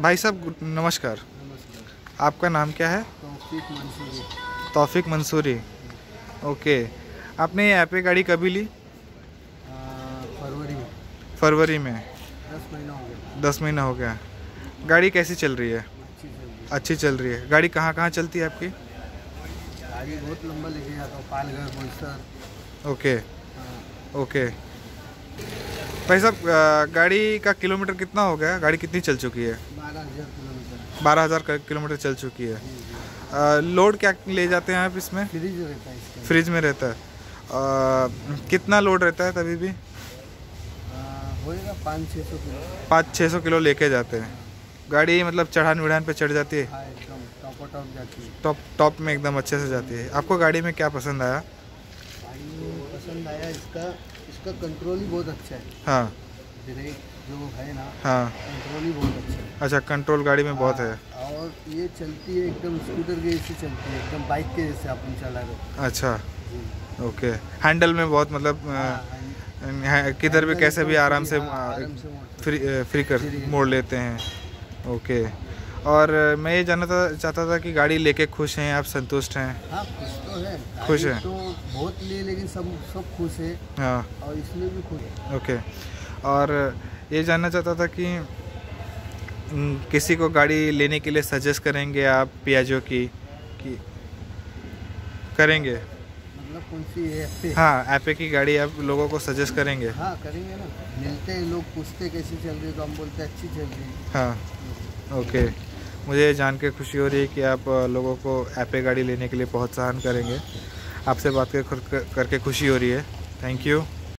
भाई साहब नमस्कार। आपका नाम क्या है? तौफीक मंसूरी। तौफिक मंसूरी ओके। आपने ये ऐपे गाड़ी कभी ली? फरवरी। में फरवरी में। दस महीना हो गया। दस महीना हो गया। गाड़ी कैसी चल रही है? अच्छी चल रही है। गाड़ी कहाँ कहाँ चलती है आपकी? गाड़ी बहुत लंबा लेके जाता हूँ पालघर ओके। हाँ, ओके। भाई साहब गाड़ी का किलोमीटर कितना हो गया? गाड़ी कितनी चल चुकी है? बारह हज़ार किलोमीटर। चल चुकी है। लोड क्या ले जाते हैं आप इसमें? फ्रिज रहता है फ्रिज में रहता है। अ, कितना लोड रहता है तभी भी? होएगा पाँच छः सौ किलो। पाँच छः सौ किलो लेके जाते हैं। गाड़ी मतलब चढ़ान विढ़ान पे चढ़ जाती है? टॉप टॉप जाती है। टॉप टॉप में एकदम अच्छे से जाती है। आपको गाड़ी में क्या पसंद आया? पसंद आया इसका इसका कंट्रोल ही बहुत अच्छा है। हाँ। ब्रेक जो है ना हाँ। कंट्रोल ही बहुत अच्छा है। अच्छा कंट्रोल गाड़ी में बहुत है। हाँ, और ये चलती है एकदम स्कूटर के जैसे चलती है एकदम बाइक के जैसे अपन चला रहे अच्छा। ओके। हैंडल में बहुत मतलब अ, हाँ, किधर भी कैसे भी आराम से हाँ, फ्री फ्री कर मोड़ लेते हैं। ओके। और मैं ये जानना था चाहता था कि गाड़ी लेके खुश हैं आप संतुष्ट हैं? हैं। हाँ खुश तो है। खुश है। तो बहुत लिए लेकिन सब सब खुश है। हाँ। और इसमें भी खुश है। ओके। और ये जानना चाहता था कि किसी को गाड़ी लेने के लिए सजेस्ट करेंगे आप पियाजो की कि करेंगे? मतलब कौन सी है पे? हाँ ऐपे की गाड़ी आप लोगों को सजेस्ट करेंगे। हाँ करेंगे ना। मिलते हैं लोग पूछते कैसी चल रही है तो हम बोलते हैं अच्छी चल रही है। हाँ ओके। मुझे जान के खुशी हो रही है कि आप लोगों को ऐपे गाड़ी लेने के लिए प्रोत्साहन करेंगे। आपसे बात कर, कर करके खुशी हो रही है। Thank you